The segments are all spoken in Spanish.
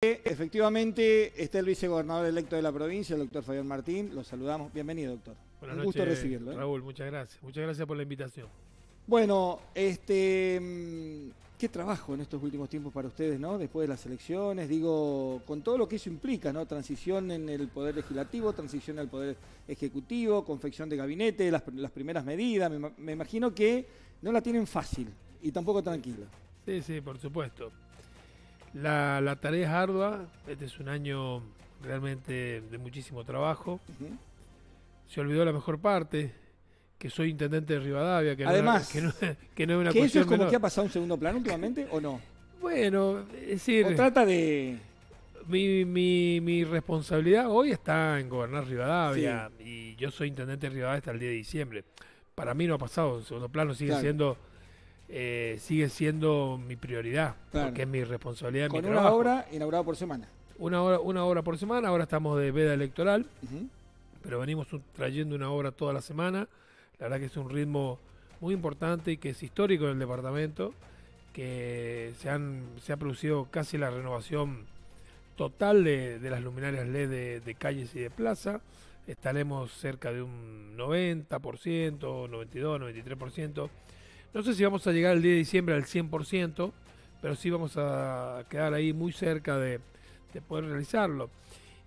Efectivamente, está el vicegobernador electo de la provincia, el doctor Fabián Martín. Lo saludamos. Bienvenido, doctor. Buenas Un gusto recibirlo. ¿eh? Raúl, muchas gracias. Muchas gracias por la invitación. Bueno, este, mm, qué trabajo en estos últimos tiempos para ustedes, ¿no? Después de las elecciones, digo, con todo lo que eso implica, ¿no? Transición en el poder legislativo, transición al poder ejecutivo, confección de gabinete, las, primeras medidas. Me, me imagino que no la tienen fácil y tampoco tranquila. Sí, sí, por supuesto. La, tarea es ardua, este es un año realmente de muchísimo trabajo. Se olvidó la mejor parte, que soy intendente de Rivadavia, que Además, no, que no, es una que eso es como que ha pasado un segundo plano últimamente o no? Bueno, es decir... O trata de... Mi, mi, mi responsabilidad hoy está en gobernar Rivadavia y yo soy intendente de Rivadavia hasta el día de diciembre. Para mí no ha pasado, en segundo plano sigue siendo eh, sigue siendo mi prioridad, porque es mi responsabilidad. Con mi una obra inaugurada por semana. Una hora, una hora por semana, ahora estamos de veda electoral, pero venimos trayendo una obra toda la semana. La verdad que es un ritmo muy importante y que es histórico en el departamento, que se, han, se ha producido casi la renovación total de, las luminarias LED de, de calles y de plaza estaremos cerca de un 90%, 92, 93%. No sé si vamos a llegar el día de diciembre al 100%, pero sí vamos a quedar ahí muy cerca de, poder realizarlo.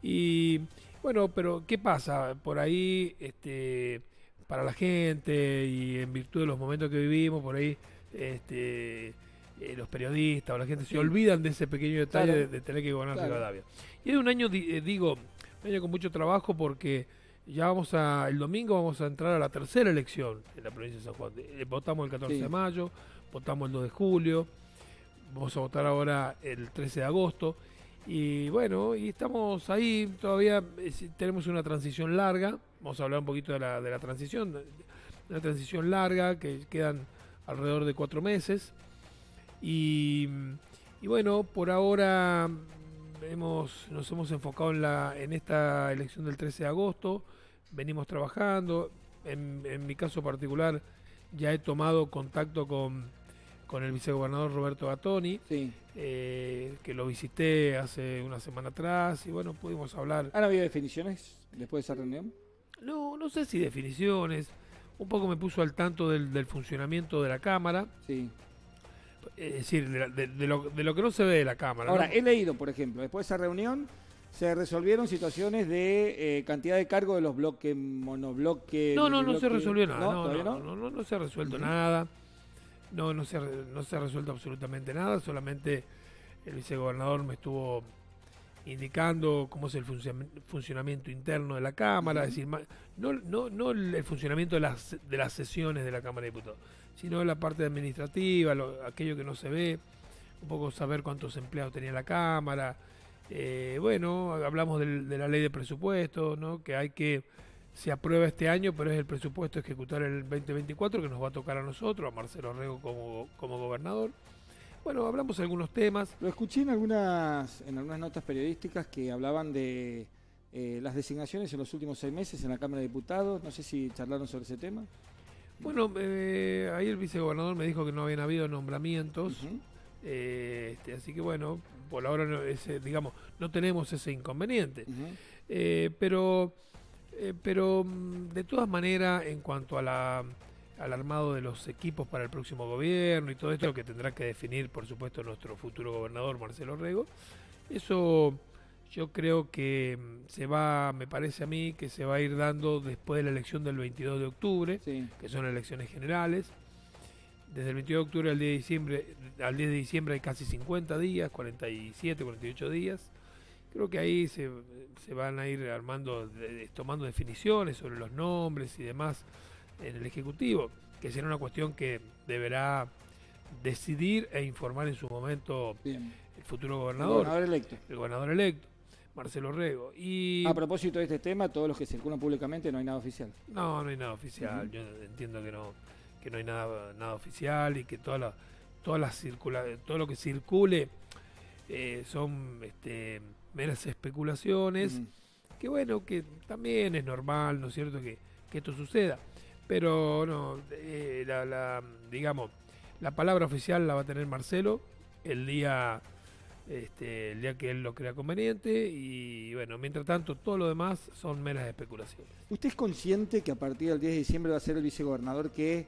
Y bueno, pero ¿qué pasa? Por ahí, este, para la gente y en virtud de los momentos que vivimos, por ahí este, eh, los periodistas o la gente se olvidan de ese pequeño detalle de, tener que gobernar Rivadavia. Y es un año, eh, digo, un año con mucho trabajo porque ya vamos a, el domingo vamos a entrar a la tercera elección en la provincia de San Juan. Eh, votamos el 14 de mayo, votamos el 2 de julio, vamos a votar ahora el 13 de agosto. Y bueno, y estamos ahí, todavía eh, tenemos una transición larga, vamos a hablar un poquito de la, de la transición, una transición larga que quedan alrededor de cuatro meses. Y, y bueno, por ahora hemos, nos hemos enfocado en, la, en esta elección del 13 de agosto, venimos trabajando, en, mi caso particular ya he tomado contacto con, con el vicegobernador Roberto Gatoni, eh, que lo visité hace una semana atrás y bueno, pudimos hablar. ¿Han habido definiciones después de esa reunión? No, no sé si definiciones, un poco me puso al tanto del, del funcionamiento de la Cámara. Sí es decir, de, lo, de, lo, que no se ve de la cámara. Ahora, he leído, por ejemplo, después de esa reunión se resolvieron situaciones de eh, cantidad de cargo de los bloques, monobloques. No, no, no se resolvió nada. No, no, no, no, se ha resuelto nada. No, no se, no se ha resuelto absolutamente nada. Solamente el vicegobernador me estuvo indicando cómo es el funcionamiento interno de la Cámara, es decir, no, no, no el funcionamiento de las, de las sesiones de la Cámara de Diputados, sino la parte administrativa, aquello que no se ve, un poco saber cuántos empleados tenía la Cámara. Eh, bueno, hablamos de la ley de presupuesto, ¿no? que hay que, se aprueba este año, pero es el presupuesto ejecutar el 2024 que nos va a tocar a nosotros, a Marcelo Rego como, como gobernador. Bueno, hablamos de algunos temas. Lo escuché en algunas, en algunas notas periodísticas que hablaban de eh, las designaciones en los últimos seis meses en la Cámara de Diputados. No sé si charlaron sobre ese tema. Bueno, eh, ahí el vicegobernador me dijo que no habían habido nombramientos, eh, este, así que bueno, por ahora no, ese, digamos, no tenemos ese inconveniente. Eh, pero, pero mm, de todas maneras, en cuanto a la, al armado de los equipos para el próximo gobierno y todo esto, que tendrá que definir, por supuesto, nuestro futuro gobernador Marcelo Rego, eso yo creo que mm, se va, me parece a mí, que se va a ir dando después de la elección del 22 de octubre, que son elecciones generales. Desde el 22 de octubre al 10 de diciembre, al 10 de diciembre hay casi 50 días, 47, 48 días. Creo que ahí se, van a ir armando, tomando definiciones sobre los nombres y demás en el Ejecutivo, que será una cuestión que deberá decidir e informar en su momento el futuro gobernador. El gobernador electo. El gobernador electo. Marcelo Rego. Y a propósito de este tema, todos los que circulan públicamente no hay nada oficial. No, no hay nada oficial. Yo entiendo que no, que no hay nada, nada oficial y que toda la, todas las circula, todo lo que circule eh, son este, meras especulaciones. Que bueno, que también es normal, ¿no es cierto?, que, esto suceda. Pero no, eh, la, digamos, la palabra oficial la va a tener Marcelo el día este, el día que él lo crea conveniente y bueno, mientras tanto todo lo demás son meras especulaciones. ¿Usted es consciente que a partir del 10 de diciembre va a ser el vicegobernador que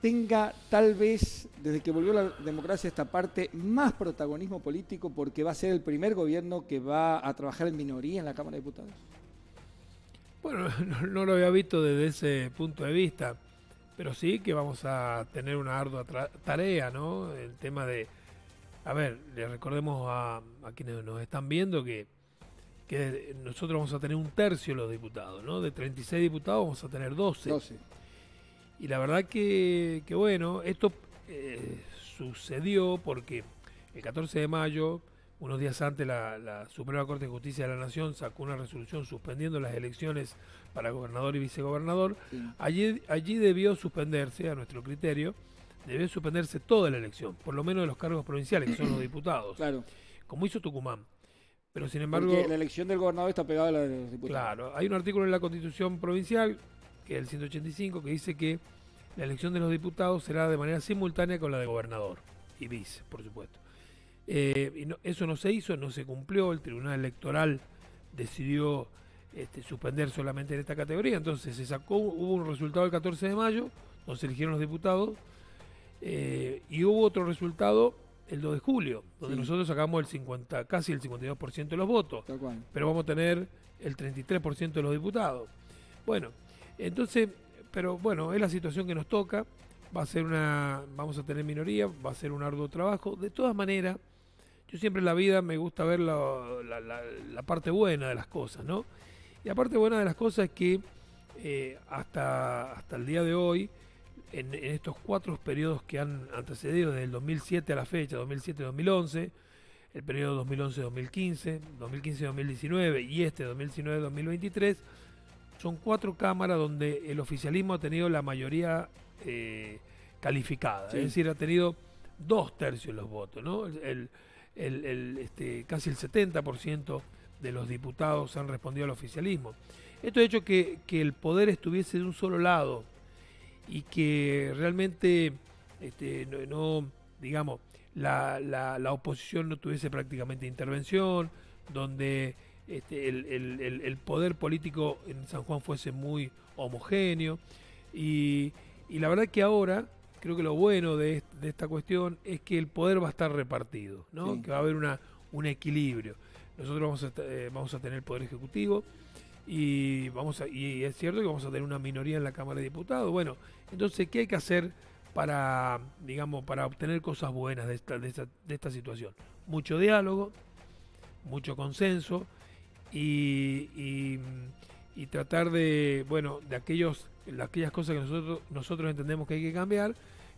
tenga tal vez, desde que volvió la democracia esta parte, más protagonismo político porque va a ser el primer gobierno que va a trabajar en minoría en la Cámara de Diputados? Bueno, no, lo había visto desde ese punto de vista, pero sí que vamos a tener una ardua tarea, ¿no? El tema de a ver, le recordemos a, quienes nos están viendo que, nosotros vamos a tener un tercio de los diputados, ¿no? De 36 diputados vamos a tener 12. 12. Y la verdad que, bueno, esto eh, sucedió porque el 14 de mayo, unos días antes, la, Suprema Corte de Justicia de la Nación sacó una resolución suspendiendo las elecciones para gobernador y vicegobernador. Allí, allí debió suspenderse, a nuestro criterio, debe suspenderse toda la elección, por lo menos de los cargos provinciales, que son los diputados. Claro. Como hizo Tucumán. Pero sin embargo. Porque la elección del gobernador está pegada a la de los diputados. Claro, hay un artículo en la Constitución provincial, que es el 185, que dice que la elección de los diputados será de manera simultánea con la de gobernador y vice, por supuesto. Eh, y eso no se hizo, no se cumplió, el Tribunal Electoral decidió este, suspender solamente en esta categoría, entonces se sacó, hubo un resultado el 14 de mayo, donde se eligieron los diputados, eh, y hubo otro resultado el 2 de julio, donde nosotros sacamos el 50, casi el 52% de los votos, pero vamos a tener el 33% de los diputados. Bueno, entonces, pero bueno, es la situación que nos toca, va a ser una, vamos a tener minoría, va a ser un arduo trabajo. De todas maneras, yo siempre en la vida me gusta ver la, la, parte buena de las cosas, ¿no? Y la parte buena de las cosas es que eh, hasta, hasta el día de hoy, en, estos cuatro periodos que han antecedido, desde el 2007 a la fecha, 2007-2011, el periodo 2011-2015, 2015-2019 y este 2019-2023, son cuatro cámaras donde el oficialismo ha tenido la mayoría eh, calificada, es decir, ha tenido dos tercios de los votos, ¿no? El, este, casi el 70% de los diputados han respondido al oficialismo. Esto ha hecho que, que el poder estuviese de un solo lado, y que realmente este, no, digamos, la, la, oposición no tuviese prácticamente intervención, donde este, el, poder político en San Juan fuese muy homogéneo. Y, y, la verdad que ahora creo que lo bueno de, esta cuestión es que el poder va a estar repartido, ¿no? que va a haber una, un equilibrio. Nosotros vamos a, eh, vamos a tener el poder ejecutivo, y vamos a, y es cierto que vamos a tener una minoría en la Cámara de Diputados. Bueno, entonces, ¿qué hay que hacer para, digamos, para obtener cosas buenas de esta, de esta, situación? Mucho diálogo, mucho consenso y, y, tratar de, bueno, de aquellos, de aquellas cosas que nosotros, nosotros entendemos que hay que cambiar,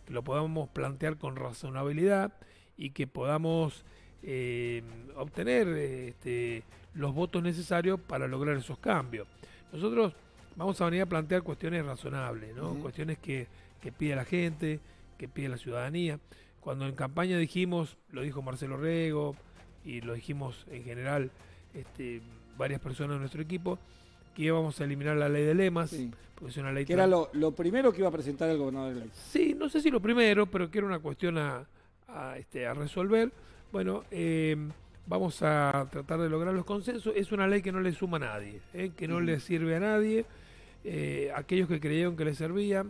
que lo podamos plantear con razonabilidad y que podamos eh, obtener este, los votos necesarios para lograr esos cambios. Nosotros vamos a venir a plantear cuestiones razonables, ¿no? cuestiones que, pide la gente, que pide la ciudadanía. Cuando en campaña dijimos, lo dijo Marcelo Rego y lo dijimos en general este, varias personas de nuestro equipo, que íbamos a eliminar la ley de lemas, porque es una ley... Que era lo, primero que iba a presentar el gobernador de Sí, no sé si lo primero, pero que era una cuestión a, este, a resolver. Bueno, eh, vamos a tratar de lograr los consensos. Es una ley que no le suma a nadie, eh, que no le sirve a nadie. Eh, aquellos que creyeron que le servía,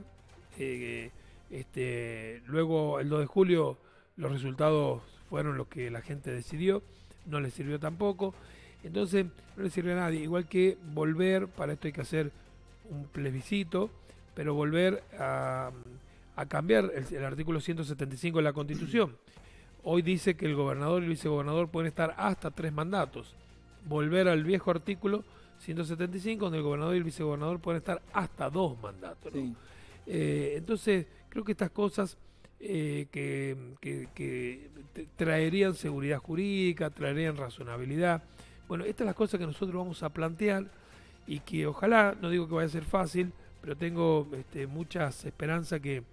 este, luego el 2 de julio los resultados fueron los que la gente decidió, no le sirvió tampoco. Entonces, no le sirve a nadie. Igual que volver, para esto hay que hacer un plebiscito, pero volver a, cambiar el, el artículo 175 de la Constitución. Hoy dice que el gobernador y el vicegobernador pueden estar hasta tres mandatos. Volver al viejo artículo 175, donde el gobernador y el vicegobernador pueden estar hasta dos mandatos. Eh, entonces, creo que estas cosas eh, que, que, traerían seguridad jurídica, traerían razonabilidad. Bueno, estas son las cosas que nosotros vamos a plantear y que ojalá, no digo que vaya a ser fácil, pero tengo este, muchas esperanzas que,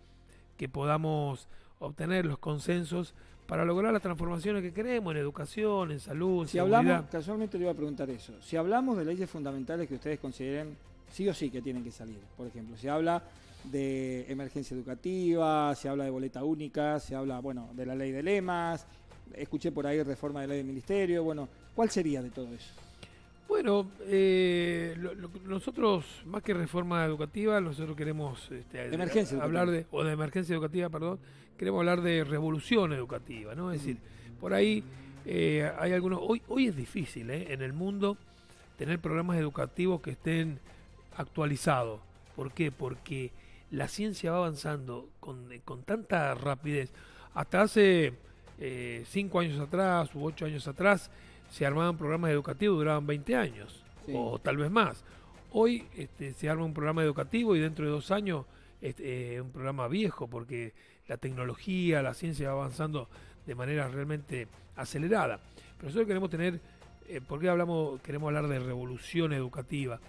que podamos obtener los consensos para lograr las transformaciones que queremos en educación, en salud, si hablamos, casualmente le iba a preguntar eso, si hablamos de leyes fundamentales que ustedes consideren sí o sí que tienen que salir, por ejemplo, se habla de emergencia educativa, se habla de boleta única, se habla, bueno, de la ley de lemas, escuché por ahí reforma de ley del ministerio, bueno, ¿cuál sería de todo eso? Bueno, eh, nosotros, más que reforma educativa, nosotros queremos este, emergencia hablar de, o de emergencia educativa, perdón, queremos hablar de revolución educativa, ¿no? Es decir, por ahí eh, hay algunos, hoy, hoy es difícil, ¿eh? En el mundo tener programas educativos que estén actualizados. ¿Por qué? Porque la ciencia va avanzando con, con tanta rapidez. Hasta hace eh, cinco años atrás u ocho años atrás, se armaban programas educativos, duraban 20 años o tal vez más. Hoy este, se arma un programa educativo y dentro de dos años es este, un programa viejo porque la tecnología, la ciencia va avanzando de manera realmente acelerada. Pero nosotros queremos tener, eh, ¿por qué hablamos, queremos hablar de revolución educativa?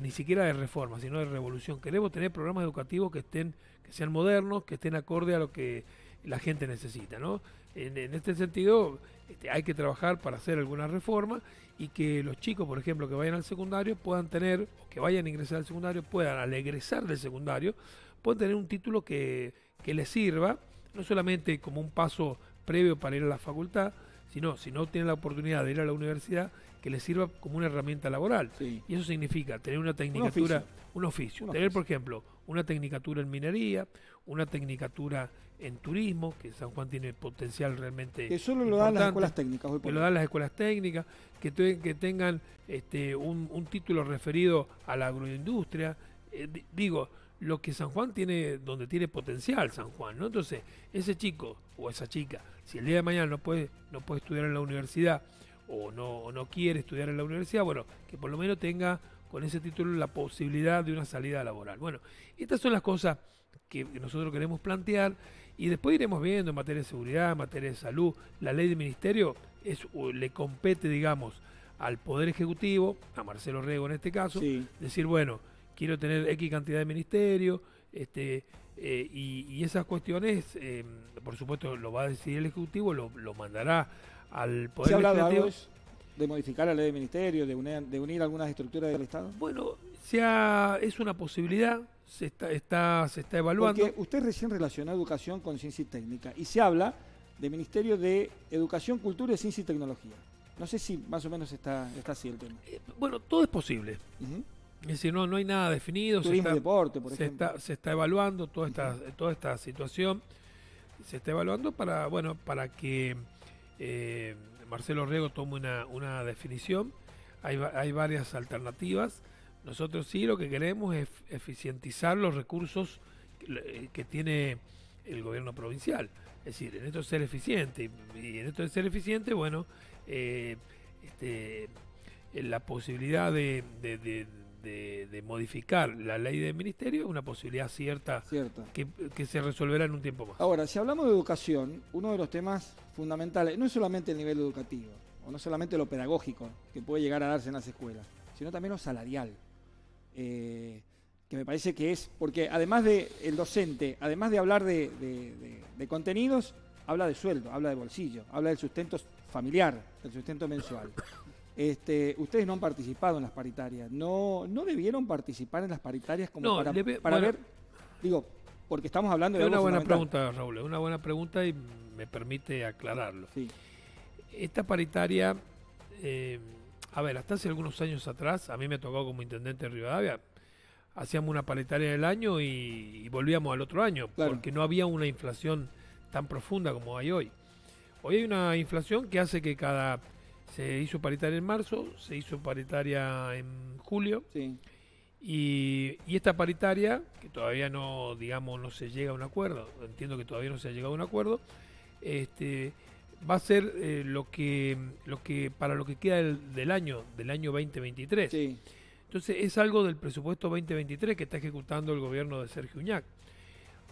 Ni siquiera de reforma, sino de revolución. Queremos tener programas educativos que estén, que sean modernos, que estén acorde a lo que la gente necesita, ¿no? En, este sentido, este, hay que trabajar para hacer alguna reforma y que los chicos, por ejemplo, que vayan al secundario puedan tener, o que vayan a ingresar al secundario, puedan, al egresar del secundario, puedan tener un título que, que les sirva, no solamente como un paso previo para ir a la facultad, sino si no tienen la oportunidad de ir a la universidad, que les sirva como una herramienta laboral. Y eso significa tener una tecnicatura, un oficio. tener, por ejemplo, una tecnicatura en minería, una tecnicatura en turismo, que San Juan tiene potencial realmente. Que solo lo dan las escuelas técnicas. que lo dan las escuelas técnicas, que, que tengan este, un, título referido a la agroindustria. Eh, digo, lo que San Juan tiene, donde tiene potencial San Juan, ¿no? Entonces, ese chico o esa chica, si el día de mañana no puede, no puede estudiar en la universidad o no, o no quiere estudiar en la universidad, bueno, que por lo menos tenga con ese título la posibilidad de una salida laboral. Bueno, estas son las cosas que nosotros queremos plantear y después iremos viendo en materia de seguridad, en materia de salud. La ley de ministerio es, le compete, digamos, al Poder Ejecutivo, a Marcelo Rego en este caso, decir, bueno, quiero tener X cantidad de ministerio, este, eh, y, esas cuestiones, eh, por supuesto, lo va a decidir el Ejecutivo, lo, mandará al Poder Ejecutivo. de modificar la ley de ministerio, de unir, de unir algunas estructuras del Estado? Bueno, sea, es una posibilidad, se está, está, se está evaluando. Porque usted recién relacionó educación con ciencia y técnica y se habla del Ministerio de Educación, Cultura, Ciencia y Tecnología. No sé si más o menos está, está así el tema. Eh, bueno, todo es posible. Es decir, no, no hay nada definido. Turismo y deporte, por se ejemplo. Está, se está evaluando toda esta, toda esta situación. Se está evaluando para, bueno, para que eh, Marcelo Riego tome una, una definición. Hay, hay varias alternativas. Nosotros sí lo que queremos es eficientizar los recursos que, eh, tiene el gobierno provincial. Es decir, en esto es ser eficiente. Y en esto de ser eficiente, bueno, eh, este, la posibilidad de, de, modificar la ley del ministerio es una posibilidad cierta, cierta. Que, que, se resolverá en un tiempo más. Ahora, si hablamos de educación, uno de los temas fundamentales no es solamente el nivel educativo, o no solamente lo pedagógico que puede llegar a darse en las escuelas, sino también lo salarial. Eh, que me parece que es, porque además de el docente, además de hablar de, contenidos, habla de sueldo, habla de bolsillo, habla del sustento familiar, del sustento mensual. Este, ustedes no han participado en las paritarias, no, no debieron participar en las paritarias como para, para ver, digo, porque estamos hablando de... Es una buena pregunta, Raúl, es una buena pregunta y me permite aclararlo. Esta paritaria... Eh, a ver, hasta hace algunos años atrás, a mí me tocó como intendente de Rivadavia, hacíamos una paletaria del año y, volvíamos al otro año, porque no había una inflación tan profunda como hay hoy. Hoy hay una inflación que hace que cada... Se hizo paritaria en marzo, se hizo paritaria en julio. Y, y, esta paritaria, que todavía no, digamos, no se llega a un acuerdo, entiendo que todavía no se ha llegado a un acuerdo, este, va a ser eh, lo que lo que para lo que queda del, año del año 2023. Sí. Entonces es algo del presupuesto 2023 que está ejecutando el gobierno de Sergio Uñac.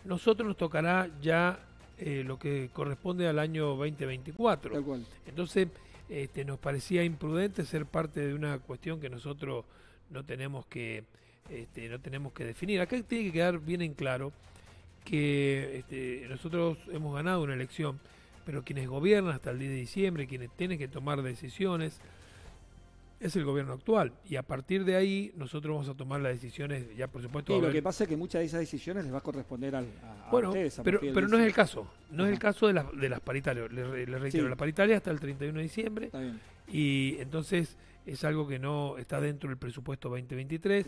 Nosotros nos tocará ya eh, lo que corresponde al año 2024. Entonces este, nos parecía imprudente ser parte de una cuestión que nosotros no tenemos que este, no tenemos que definir. Acá tiene que quedar bien en claro que este, nosotros hemos ganado una elección pero quienes gobiernan hasta el día de diciembre, quienes tienen que tomar decisiones, es el gobierno actual. Y a partir de ahí nosotros vamos a tomar las decisiones, ya por supuesto. Y lo que pasa es que muchas de esas decisiones les va a corresponder al, a, bueno, ustedes. pero, pero no es el caso. No es el caso de, de las paritarias. Les, reitero, la paritaria hasta el 31 de diciembre. Y entonces es algo que no está dentro del presupuesto 2023.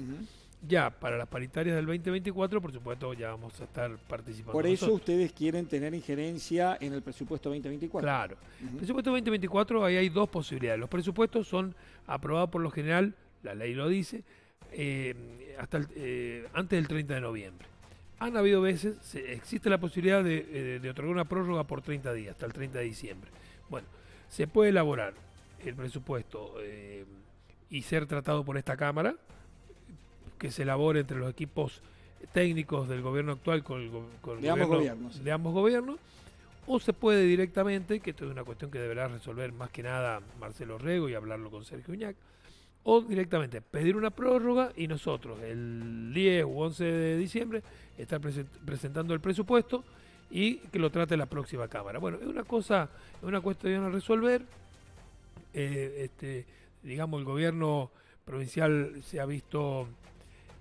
Ya, para las paritarias del 2024, por supuesto, ya vamos a estar participando. Por eso ustedes quieren tener injerencia en el presupuesto 2024. Claro. El presupuesto 2024, ahí hay dos posibilidades. Los presupuestos son aprobados por lo general, la ley lo dice, eh, hasta eh, antes del 30 de noviembre. Han habido veces, existe la posibilidad de, de, otorgar una prórroga por 30 días, hasta el 30 de diciembre. Bueno, se puede elaborar el presupuesto eh, y ser tratado por esta Cámara, que se elabore entre los equipos técnicos del gobierno actual con el, de, ambos gobiernos. de ambos gobiernos, o se puede directamente, que esto es una cuestión que deberá resolver más que nada Marcelo Rego y hablarlo con Sergio Uñac, o directamente pedir una prórroga y nosotros el 10 u 11 de diciembre estar presentando el presupuesto y que lo trate la próxima Cámara. Bueno, es una cosa, es una cuestión a resolver. Eh, este, digamos, el gobierno provincial se ha visto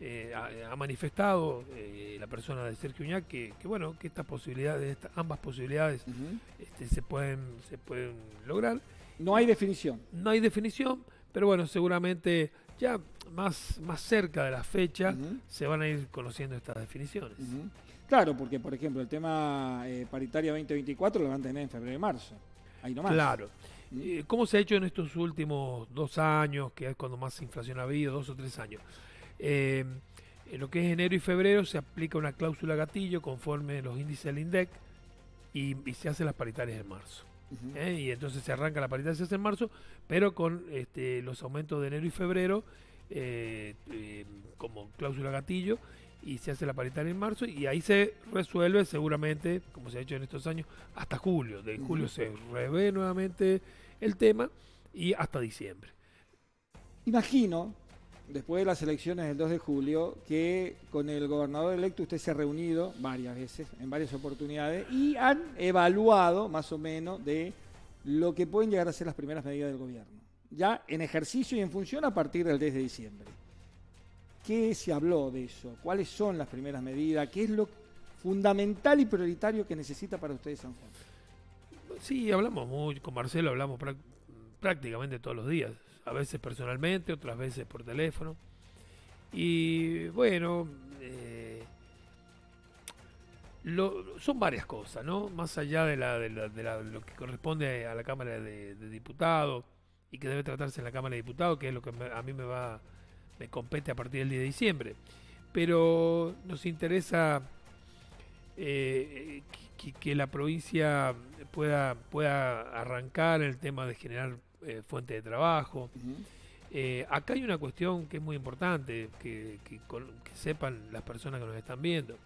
eh, ha, manifestado eh, la persona de Sergio Uñac que, bueno que estas posibilidades ambas posibilidades este, se pueden se pueden lograr. No hay definición. No hay definición pero bueno seguramente ya más más cerca de la fecha se van a ir conociendo estas definiciones. Claro porque por ejemplo el tema eh, paritaria 2024 lo van a tener en febrero y marzo. Ahí nomás. Claro. ¿Cómo se ha hecho en estos últimos dos años, que es cuando más inflación ha habido, dos o tres años? Eh, en lo que es enero y febrero se aplica una cláusula gatillo conforme los índices del INDEC y, se hacen las paritarias en marzo. ¿eh? Y entonces se arranca la paritaria se hace en marzo, pero con este, los aumentos de enero y febrero eh, como cláusula gatillo y se hace la paritaria en marzo y ahí se resuelve seguramente, como se ha hecho en estos años, hasta julio. De julio se revé nuevamente el tema y hasta diciembre. Imagino después de las elecciones del 2 de julio, que con el gobernador electo usted se ha reunido varias veces, en varias oportunidades, y han evaluado más o menos de lo que pueden llegar a ser las primeras medidas del gobierno, ya en ejercicio y en función a partir del 10 de diciembre. ¿Qué se habló de eso? ¿Cuáles son las primeras medidas? ¿Qué es lo fundamental y prioritario que necesita para ustedes San Juan? Sí, hablamos mucho, con Marcelo hablamos prácticamente todos los días a veces personalmente, otras veces por teléfono. Y bueno, eh, son varias cosas, ¿no? Más allá de, la, de, lo que corresponde a la Cámara de, Diputados y que debe tratarse en la Cámara de Diputados, que es lo que a mí me va me compete a partir del día de diciembre. Pero nos interesa eh, que, la provincia pueda, pueda arrancar el tema de generar eh, fuente de trabajo. Eh, acá hay una cuestión que es muy importante, que, sepan las personas que nos están viendo.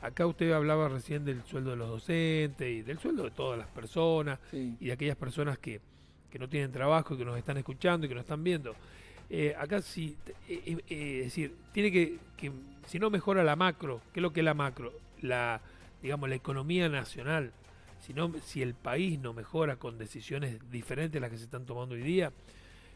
Acá usted hablaba recién del sueldo de los docentes y del sueldo de todas las personas y de aquellas personas que, no tienen trabajo y que nos están escuchando y que nos están viendo. Eh, acá sí, es decir, tiene que, que, si no mejora la macro, ¿qué es lo que es la macro? La, digamos, la economía nacional, si, si el país no mejora con decisiones diferentes a las que se están tomando hoy día,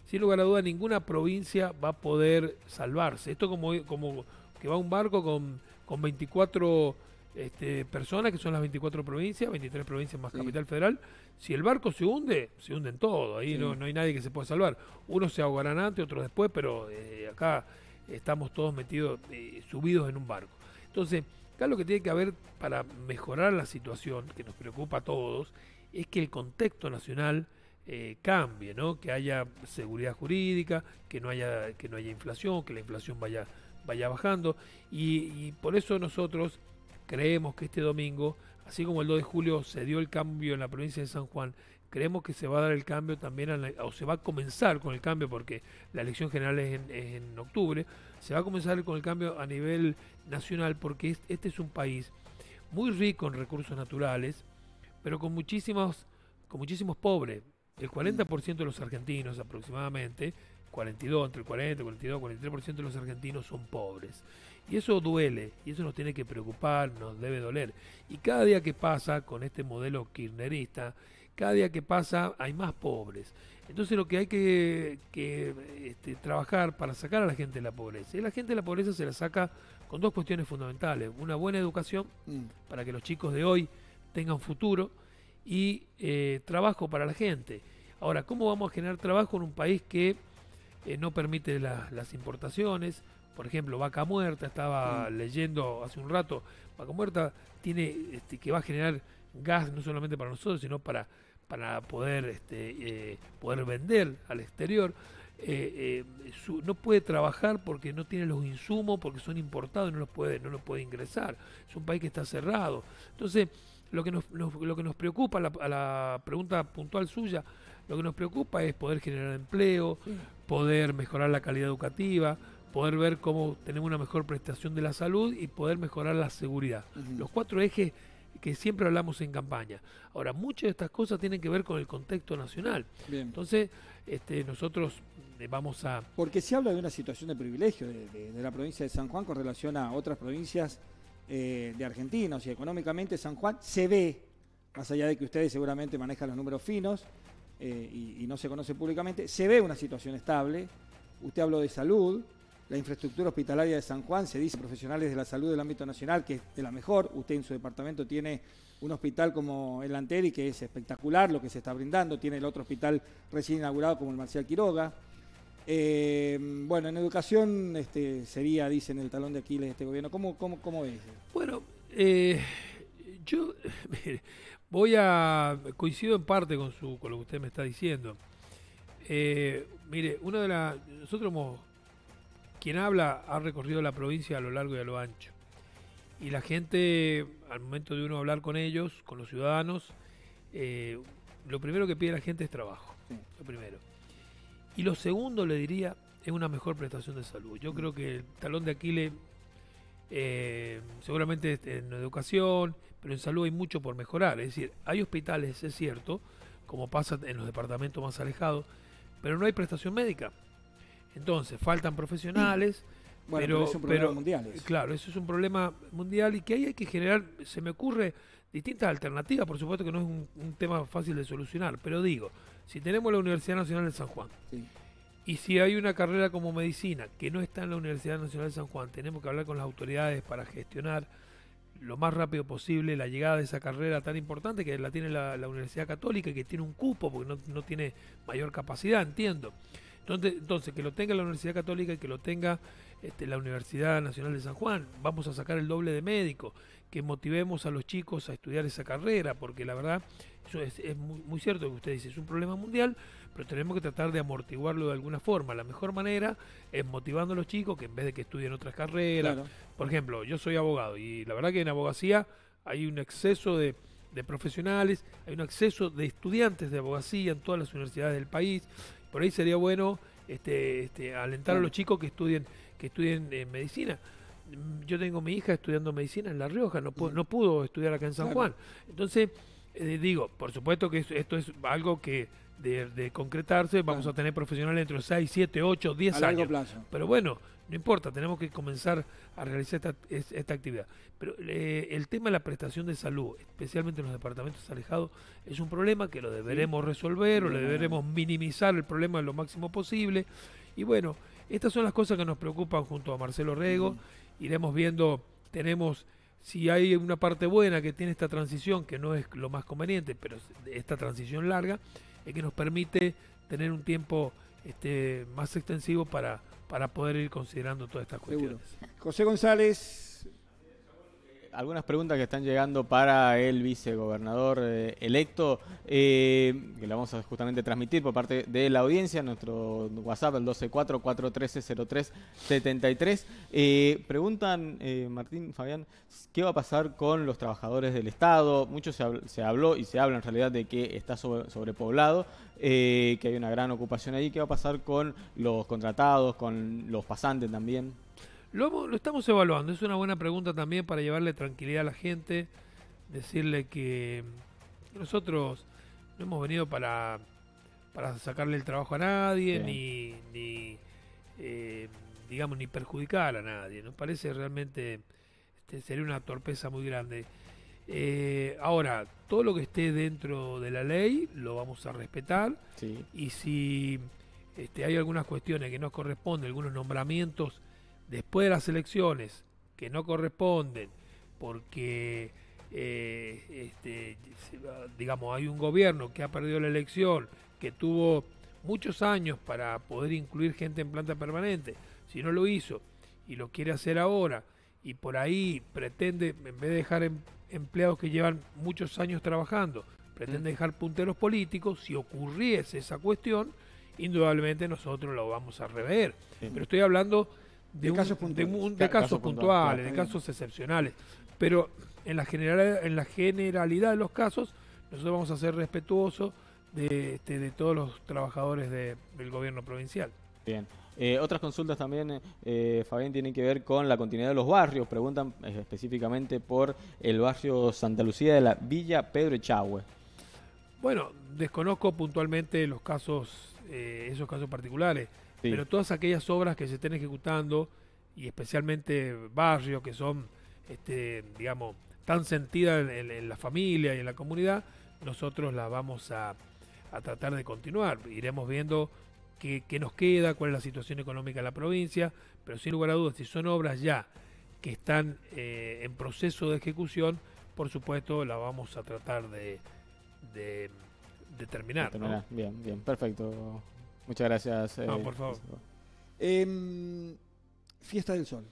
sin lugar a duda ninguna provincia va a poder salvarse. Esto como, como que va un barco con, con 24 este, personas, que son las 24 provincias, 23 provincias más capital federal. Si el barco se hunde, se hunden todo. Ahí no, no, hay nadie que se pueda salvar. Unos se ahogarán antes, otros después, pero eh, acá estamos todos metidos, eh, subidos en un barco. Entonces, Acá lo que tiene que haber para mejorar la situación, que nos preocupa a todos, es que el contexto nacional eh, cambie, ¿no? Que haya seguridad jurídica, que no haya, que no haya inflación, que la inflación vaya, vaya bajando. Y, por eso nosotros creemos que este domingo, así como el 2 de julio se dio el cambio en la provincia de San Juan, creemos que se va a dar el cambio también, o se va a comenzar con el cambio, porque la elección general es en, octubre, se va a comenzar con el cambio a nivel nacional, porque este es un país muy rico en recursos naturales, pero con muchísimos, con muchísimos pobres. El 40% de los argentinos aproximadamente, 42, entre el 40, 42, 43% de los argentinos son pobres. Y eso duele, y eso nos tiene que preocupar, nos debe doler. Y cada día que pasa con este modelo kirchnerista, cada día que pasa hay más pobres. Entonces lo que hay que, este, trabajar para sacar a la gente de la pobreza. Y la gente de la pobreza se la saca con dos cuestiones fundamentales. Una buena educación mm. para que los chicos de hoy tengan futuro y eh, trabajo para la gente. Ahora, ¿cómo vamos a generar trabajo en un país que eh, no permite las importaciones? Por ejemplo, Vaca Muerta, estaba mm. leyendo hace un rato, Vaca Muerta tiene este, que va a generar gas no solamente para nosotros, sino para para poder, este, eh, poder vender al exterior. Eh, eh, no puede trabajar porque no tiene los insumos, porque son importados y no los puede, no los puede ingresar. Es un país que está cerrado. Entonces, lo que nos, lo que nos preocupa, a la pregunta puntual suya, lo que nos preocupa es poder generar empleo, poder mejorar la calidad educativa, poder ver cómo tenemos una mejor prestación de la salud y poder mejorar la seguridad. Los cuatro ejes que siempre hablamos en campaña. Ahora, muchas de estas cosas tienen que ver con el contexto nacional. Entonces, este, nosotros eh, vamos a... Porque se habla de una situación de privilegio de, la provincia de San Juan con relación a otras provincias eh, de Argentina. O sea, económicamente San Juan se ve, más allá de que ustedes seguramente manejan los números finos eh, y, y no se conoce públicamente, se ve una situación estable. Usted habló de salud, la infraestructura hospitalaria de San Juan, se dice profesionales de la salud del ámbito nacional, que es de la mejor. Usted en su departamento tiene un hospital como el Anteri, que es espectacular lo que se está brindando. Tiene el otro hospital recién inaugurado como el Marcial Quiroga. Eh, bueno, en educación este, sería, dicen, el talón de Aquiles de este gobierno. ¿Cómo, cómo, cómo es? Bueno, eh, yo voy a coincido en parte con, su, con lo que usted me está diciendo. Eh, mire, una de las... Nosotros hemos quien habla ha recorrido la provincia a lo largo y a lo ancho. Y la gente, al momento de uno hablar con ellos, con los ciudadanos, eh, lo primero que pide la gente es trabajo. Lo primero. Y lo segundo, le diría, es una mejor prestación de salud. Yo creo que el talón de Aquiles, eh, seguramente en educación, pero en salud hay mucho por mejorar. Es decir, hay hospitales, es cierto, como pasa en los departamentos más alejados, pero no hay prestación médica. Entonces, faltan profesionales. Bueno, pero, es un problema mundial. Claro, eso es un problema mundial y que ahí hay que generar, se me ocurre distintas alternativas, por supuesto que no es un, tema fácil de solucionar, pero digo, si tenemos la Universidad Nacional de San Juan y si hay una carrera como medicina que no está en la Universidad Nacional de San Juan, tenemos que hablar con las autoridades para gestionar lo más rápido posible la llegada de esa carrera tan importante que la tiene la, Universidad Católica y que tiene un cupo porque no, no tiene mayor capacidad, entiendo. Entonces, que lo tenga la Universidad Católica y que lo tenga este, la Universidad Nacional de San Juan. Vamos a sacar el doble de médicos, que motivemos a los chicos a estudiar esa carrera, porque la verdad, eso es, muy, cierto que usted dice, es un problema mundial, pero tenemos que tratar de amortiguarlo de alguna forma. La mejor manera es motivando a los chicos que en vez de que estudien otras carreras, por ejemplo, yo soy abogado y la verdad que en abogacía hay un exceso de, de profesionales, hay un exceso de estudiantes de abogacía en todas las universidades del país por ahí sería bueno este, este, alentar a los chicos que estudien, que estudien eh, medicina. Yo tengo mi hija estudiando medicina en La Rioja, no, no pudo estudiar acá en San Juan. Entonces, eh, digo, por supuesto que esto es algo que de, concretarse, vamos a tener profesionales dentro de 6, 7, 8, 10 años. Pero bueno, no importa, tenemos que comenzar a realizar esta, actividad. Pero eh, el tema de la prestación de salud, especialmente en los departamentos alejados, es un problema que lo deberemos resolver o le deberemos minimizar el problema lo máximo posible. Y bueno, estas son las cosas que nos preocupan junto a Marcelo Rego. Iremos viendo, tenemos, si hay una parte buena que tiene esta transición, que no es lo más conveniente, pero esta transición larga, es que nos permite tener un tiempo este, más extensivo para para poder ir considerando todas estas cuestiones. José González. Algunas preguntas que están llegando para el vicegobernador eh, electo, eh, que le vamos a justamente transmitir por parte de la audiencia, nuestro WhatsApp, el 124-413-0373. Eh, preguntan, Martín, Fabián, ¿qué va a pasar con los trabajadores del Estado? Mucho se, habló y se habla en realidad de que está sobrepoblado. Eh, que hay una gran ocupación ahí. ¿Qué va a pasar con los contratados, con los pasantes también? Lo, lo estamos evaluando, es una buena pregunta también para llevarle tranquilidad a la gente, decirle que nosotros no hemos venido para, para sacarle el trabajo a nadie, ni, ni eh, digamos, ni perjudicar a nadie. Nos parece realmente, este, sería una torpeza muy grande. Eh, ahora, todo lo que esté dentro de la ley lo vamos a respetar. Y si este, hay algunas cuestiones que no corresponden, algunos nombramientos después de las elecciones que no corresponden, porque eh, este, digamos, hay un gobierno que ha perdido la elección, que tuvo muchos años para poder incluir gente en planta permanente, si no lo hizo y lo quiere hacer ahora, y por ahí pretende, en vez de dejar em, empleados que llevan muchos años trabajando, pretende dejar punteros políticos, si ocurriese esa cuestión, indudablemente nosotros lo vamos a rever. Pero estoy hablando de, casos, puntuales, de, casos, puntuales, de casos excepcionales. Pero en la, general, en la generalidad de los casos, nosotros vamos a ser respetuosos de, este, de todos los trabajadores del gobierno provincial. Bien. Eh, otras consultas también, eh, Fabián, tienen que ver con la continuidad de los barrios. Preguntan eh, específicamente por el barrio Santa Lucía de la Villa Pedro Echagüe. Bueno, desconozco puntualmente los casos, esos casos particulares, pero todas aquellas obras que se estén ejecutando y especialmente barrios que son, este, digamos, tan sentidas en, la familia y en la comunidad, nosotros las vamos a, a tratar de continuar. Iremos viendo qué, nos queda, cuál es la situación económica de la provincia, pero sin lugar a dudas, si son obras ya que están eh, en proceso de ejecución, por supuesto la vamos a tratar de, de, terminar. Bien, bien, perfecto. Muchas gracias. no, por favor. Em, fiesta del Sol.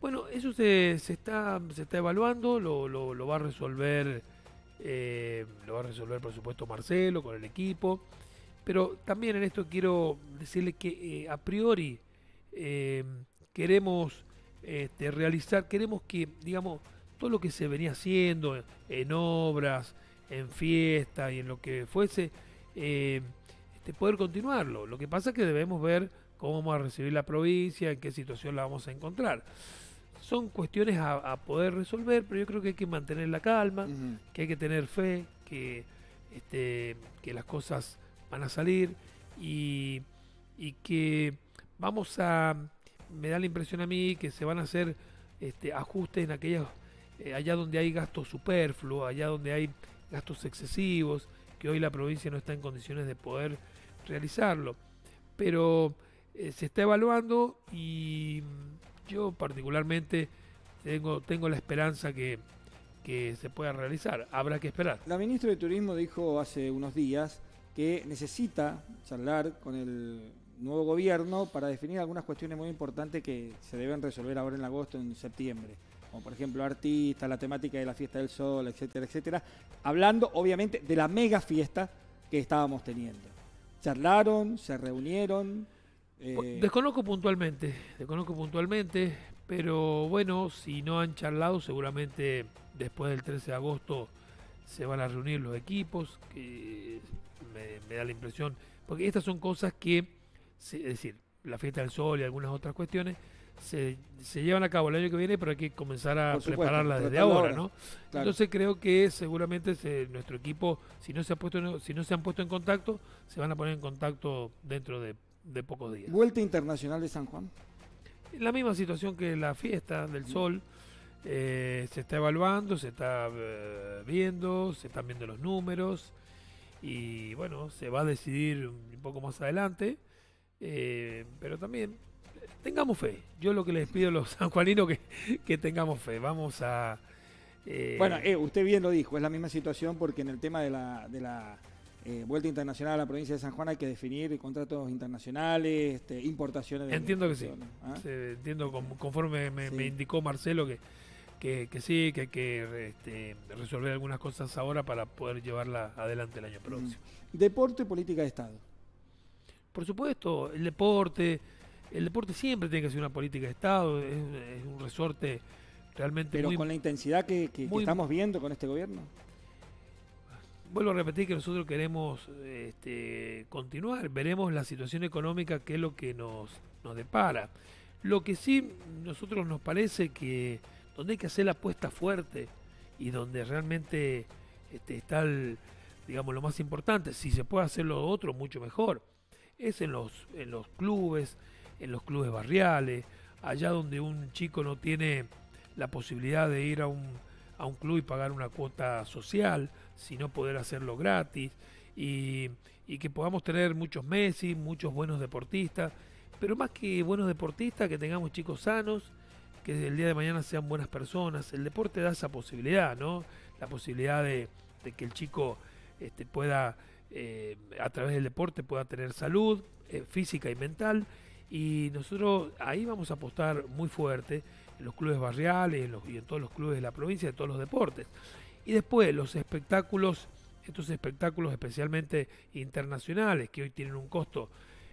Bueno, eso se, se, está, se está evaluando, lo, lo, lo va a resolver, eh, lo va a resolver por supuesto Marcelo con el equipo. Pero también en esto quiero decirle que eh, a priori eh, queremos este, realizar, queremos que, digamos, todo lo que se venía haciendo en obras, en fiestas y en lo que fuese, eh, este, poder continuarlo. Lo que pasa es que debemos ver cómo vamos a recibir la provincia, en qué situación la vamos a encontrar. Son cuestiones a, poder resolver, pero yo creo que hay que mantener la calma, que hay que tener fe, que, este, que las cosas van a salir y, que vamos a, me da la impresión a mí que se van a hacer este, ajustes en aquellos, eh, allá donde hay gastos superfluos, allá donde hay gastos excesivos, que hoy la provincia no está en condiciones de poder realizarlo. Pero eh, se está evaluando y yo particularmente tengo, tengo la esperanza que, que se pueda realizar. Habrá que esperar. La ministra de Turismo dijo hace unos días que necesita charlar con el nuevo gobierno para definir algunas cuestiones muy importantes que se deben resolver ahora en agosto, en septiembre. Como por ejemplo artistas, la temática de la fiesta del sol, etcétera, etcétera. Hablando obviamente de la mega fiesta que estábamos teniendo. Charlaron, se reunieron. Eh, desconozco puntualmente, desconozco puntualmente, pero bueno, si no han charlado, seguramente después del 13 de agosto se van a reunir los equipos, que me, da la impresión, porque estas son cosas que, es decir, la fiesta del sol y algunas otras cuestiones, se, se, llevan a cabo el año que viene, pero hay que comenzar a prepararlas desde ahora, ¿no? Entonces creo que seguramente nuestro equipo, si no se ha puesto, si no se han puesto en contacto, se van a poner en contacto dentro de, pocos días. Vuelta internacional de San Juan. La misma situación que la fiesta del sol. Eh, se está evaluando, se está eh, viendo, se están viendo los números y bueno, se va a decidir un poco más adelante, eh, pero también tengamos fe. Yo lo que les pido a los sanjuaninos que, que tengamos fe. Vamos a... Eh, bueno, eh, usted bien lo dijo, es la misma situación porque en el tema de la, de la Vuelta Internacional a la provincia de San Juan hay que definir contratos internacionales, este, importaciones. De entiendo que sí. ¿ah? entiendo conforme me indicó Marcelo que que, sí, que hay que este, resolver algunas cosas ahora para poder llevarla adelante el año próximo. Deporte, política de Estado. Por supuesto, el deporte, el deporte siempre tiene que ser una política de Estado, es, un resorte realmente Pero con la intensidad que, estamos viendo con este gobierno. Vuelvo a repetir que nosotros queremos este, continuar, veremos la situación económica que es lo que nos, nos depara. Lo que sí nosotros nos parece que donde hay que hacer la apuesta fuerte y donde realmente este, está, digamos, lo más importante. Si se puede hacer lo otro, mucho mejor. Es en los, en los clubes, en los clubes barriales, allá donde un chico no tiene la posibilidad de ir a un, a un club y pagar una cuota social, sino poder hacerlo gratis y, y que podamos tener muchos Messi, muchos buenos deportistas, pero más que buenos deportistas, que tengamos chicos sanos, que el día de mañana sean buenas personas. El deporte da esa posibilidad, ¿no? La posibilidad de, que el chico este, pueda, eh, a través del deporte, pueda tener salud eh, física y mental. Y nosotros ahí vamos a apostar muy fuerte en los clubes barriales y en todos los clubes de la provincia, de todos los deportes. Y después los espectáculos, estos espectáculos especialmente internacionales, que hoy tienen un costo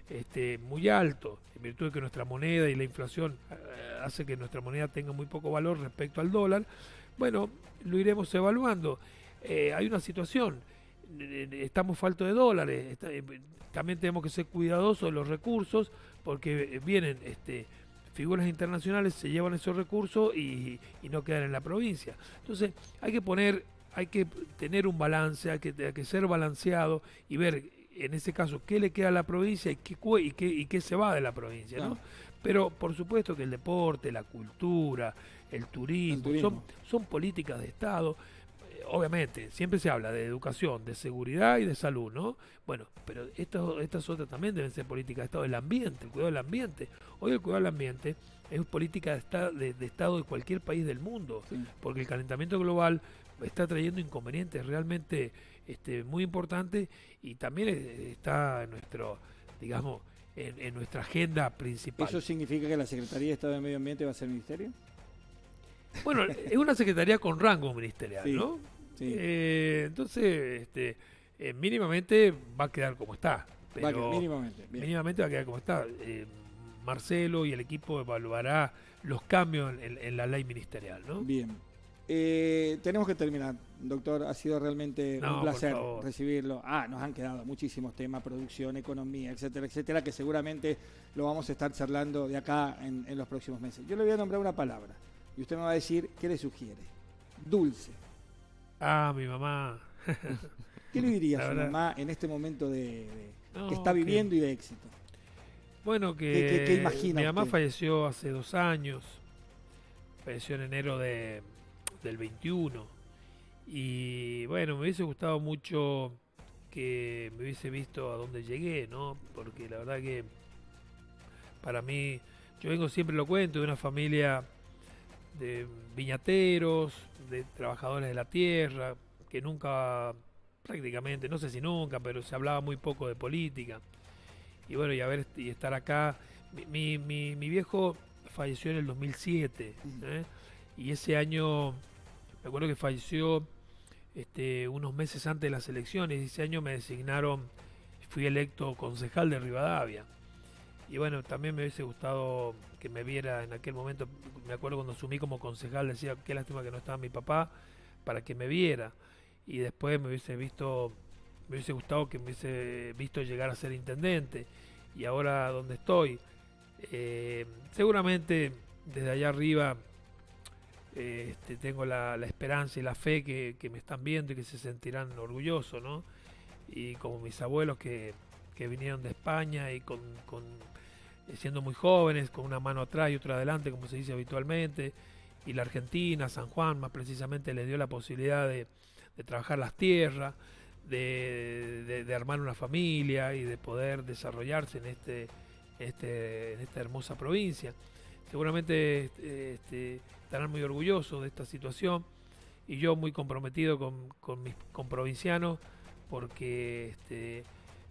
este, muy alto, en virtud de que nuestra moneda y la inflación eh, hace que nuestra moneda tenga muy poco valor respecto al dólar, bueno, lo iremos evaluando. Eh, hay una situación, estamos faltos de dólares, eh, también tenemos que ser cuidadosos de los recursos, porque vienen este, figuras internacionales, se llevan esos recursos y, no quedan en la provincia. Entonces, hay que poner hay que tener un balance, hay que, hay que ser balanceado y ver en ese caso, qué le queda a la provincia y qué, y qué, y qué se va de la provincia, ¿no? Pero por supuesto que el deporte, la cultura, el turismo, Son, son políticas de Estado. Obviamente, siempre se habla de educación, de seguridad y de salud, ¿no? Bueno, pero esto, estas otras también deben ser políticas de Estado, el ambiente, el cuidado del ambiente. Hoy el cuidado del ambiente es política de, estado de, Estado de cualquier país del mundo, porque el calentamiento global está trayendo inconvenientes realmente este, muy importante y también eh, está en nuestro, digamos, en, nuestra agenda principal. ¿Eso significa que la Secretaría de Estado de Medio Ambiente va a ser ministerio? Bueno, es una secretaría con rango ministerial, ¿no? Eh, entonces, este, eh, mínimamente va a quedar como está. Pero mínimamente, mínimamente va a quedar como está. Marcelo y el equipo evaluará los cambios en, en la ley ministerial, ¿no? Bien. Eh, tenemos que terminar, doctor. Ha sido realmente un placer recibirlo. Ah, nos han quedado muchísimos temas, producción, economía, etcétera, etcétera, que seguramente lo vamos a estar charlando de acá en, los próximos meses. Yo le voy a nombrar una palabra y usted me va a decir qué le sugiere. Dulce. Ah, mi mamá. ¿Qué le diría a su mamá en este momento de, que está viviendo y de éxito? Bueno, que mi mamá falleció hace dos años. Falleció en enero de del 21. Y bueno, me hubiese gustado mucho que me hubiese visto a dónde llegué, ¿no? Porque la verdad que para mí, yo vengo siempre lo cuento, de una familia de viñateros, de trabajadores de la tierra, que nunca, prácticamente, no sé si nunca, pero se hablaba muy poco de política. Y bueno, y a ver, y estar acá. Mi, mi, mi viejo falleció en el 2007, ¿eh? y ese año me acuerdo que falleció este, unos meses antes de las elecciones. Ese año me designaron, fui electo concejal de Rivadavia. Y bueno, también me hubiese gustado que me viera en aquel momento. Me acuerdo cuando asumí como concejal, decía qué lástima que no estaba mi papá para que me viera. Y después me hubiese visto, me hubiese gustado que me hubiese visto llegar a ser intendente. Y ahora donde estoy, eh, seguramente desde allá arriba este, tengo la, esperanza y la fe que, me están viendo y que se sentirán orgullosos, ¿no? Y como mis abuelos que, vinieron de España y con, eh, siendo muy jóvenes, con una mano atrás y otra adelante, como se dice habitualmente, y la Argentina, San Juan más precisamente, les dio la posibilidad de, trabajar las tierras, de, armar una familia y de poder desarrollarse en, este, este, en esta hermosa provincia. Seguramente este, estarán muy orgullosos de esta situación y yo muy comprometido con, con mis con provincianos porque este,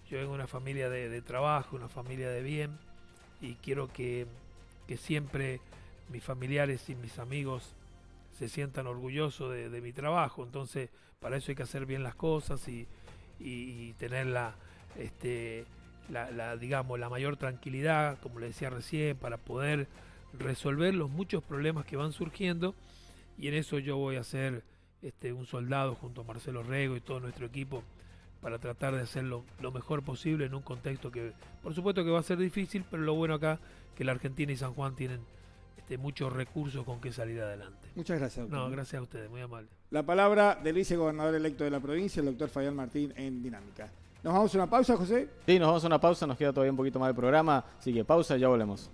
yo vengo de una familia de, trabajo, una familia de bien y quiero que, siempre mis familiares y mis amigos se sientan orgullosos de, mi trabajo. Entonces, para eso hay que hacer bien las cosas y, tener la, este, la, digamos, la mayor tranquilidad, como le decía recién, para poder resolver los muchos problemas que van surgiendo y en eso yo voy a ser este, un soldado junto a Marcelo Rego y todo nuestro equipo para tratar de hacerlo lo mejor posible en un contexto que por supuesto que va a ser difícil, pero lo bueno acá que la Argentina y San Juan tienen este, muchos recursos con que salir adelante. Muchas gracias. No, gracias a ustedes, muy amable. La palabra del vicegobernador electo de la provincia, el doctor Fabián Martín, en Dinámica. ¿Nos vamos a una pausa, José? Sí, nos vamos a una pausa, nos queda todavía un poquito más de programa, así que pausa, ya volvemos.